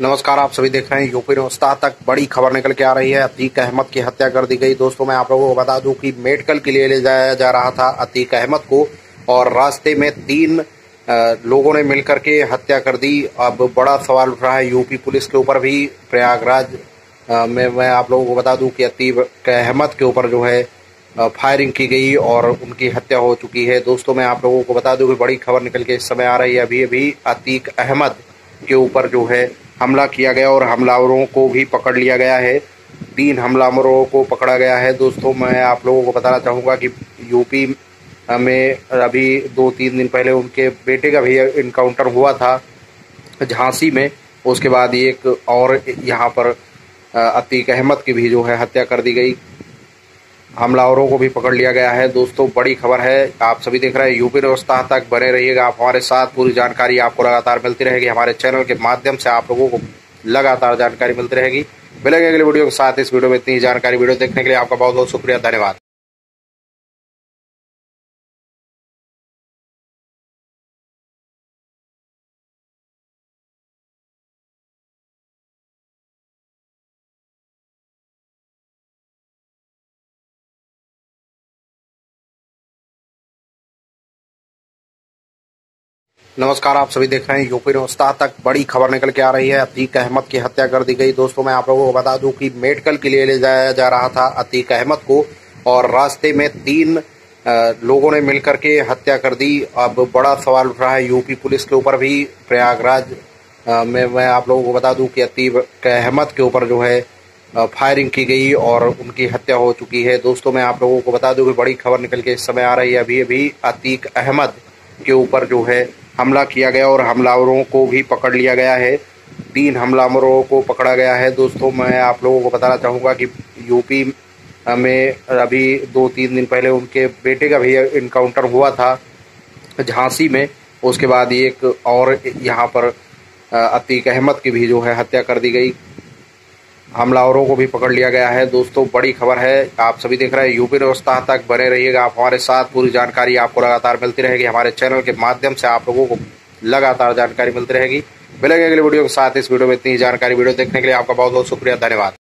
नमस्कार, आप सभी देख रहे हैं यूपी नौस्ता तक बड़ी खबर निकल के आ रही है, अतीक अहमद की हत्या कर दी गई। दोस्तों, मैं आप लोगों को बता दूँ कि मेडिकल के लिए ले जाया जा रहा था अतीक अहमद को, और रास्ते में तीन लोगों ने मिलकर के हत्या कर दी। अब बड़ा सवाल उठ रहा है, यूपी पुलिस के ऊपर भी, प्रयागराज में मैं आप लोगों को बता दूँ कि अतीक अहमद के ऊपर जो है फायरिंग की गई और उनकी हत्या हो चुकी है। दोस्तों, मैं आप लोगों को बता दूँ कि बड़ी खबर निकल के इस समय आ रही है। अभी अभी अतीक अहमद के ऊपर जो है हमला किया गया और हमलावरों को भी पकड़ लिया गया है। तीन हमलावरों को पकड़ा गया है। दोस्तों, मैं आप लोगों को बताना चाहूँगा कि यूपी में अभी दो तीन दिन पहले उनके बेटे का भी इनकाउंटर हुआ था झांसी में। उसके बाद एक और यहाँ पर अतीक अहमद की भी जो है हत्या कर दी गई। हमलावरों को भी पकड़ लिया गया है। दोस्तों, बड़ी खबर है। आप सभी देख रहे हैं यूपी व्यवस्था तक। बने रहिएगा। आप हमारे साथ पूरी जानकारी आपको लगातार मिलती रहेगी। हमारे चैनल के माध्यम से आप लोगों को लगातार जानकारी मिलती रहेगी। मिलेगी अगले वीडियो के साथ। इस वीडियो में इतनी जानकारी। वीडियो देखने के लिए आपका बहुत बहुत शुक्रिया। धन्यवाद। नमस्कार, आप सभी देख रहे हैं यूपी नौस्ता तक बड़ी खबर निकल के आ रही है। अतीक अहमद की हत्या कर दी गई। दोस्तों, मैं आप लोगों को बता दूँ कि मेडिकल के लिए ले जाया जा रहा था अतीक अहमद को और रास्ते में तीन लोगों ने मिलकर के हत्या कर दी। अब बड़ा सवाल उठ रहा है। यूपी पुलिस के ऊपर भी प्रयागराज में मैं आप लोगों को बता दूँ कि अतीक अहमद के ऊपर जो है फायरिंग की गई और उनकी हत्या हो चुकी है। दोस्तों, मैं आप लोगों को बता दूँ कि बड़ी खबर निकल के इस समय आ रही है। अभी अभी अतीक अहमद के ऊपर जो है हमला किया गया और हमलावरों को भी पकड़ लिया गया है। तीन हमलावरों को पकड़ा गया है। दोस्तों, मैं आप लोगों को बताना चाहूँगा कि यूपी में अभी दो तीन दिन पहले उनके बेटे का भी इनकाउंटर हुआ था झांसी में। उसके बाद एक और यहाँ पर अतीक अहमद की भी जो है हत्या कर दी गई। हमलावरों को भी पकड़ लिया गया है। दोस्तों, बड़ी खबर है। आप सभी देख रहे हैं यूपी व्यवस्था तक बने रहिएगा। आप हमारे साथ पूरी जानकारी आपको लगातार मिलती रहेगी। हमारे चैनल के माध्यम से आप लोगों को लगातार जानकारी मिलती रहेगी। मिलेंगे अगले वीडियो के साथ। इस वीडियो में इतनी जानकारी। वीडियो देखने के लिए आपका बहुत बहुत शुक्रिया। धन्यवाद।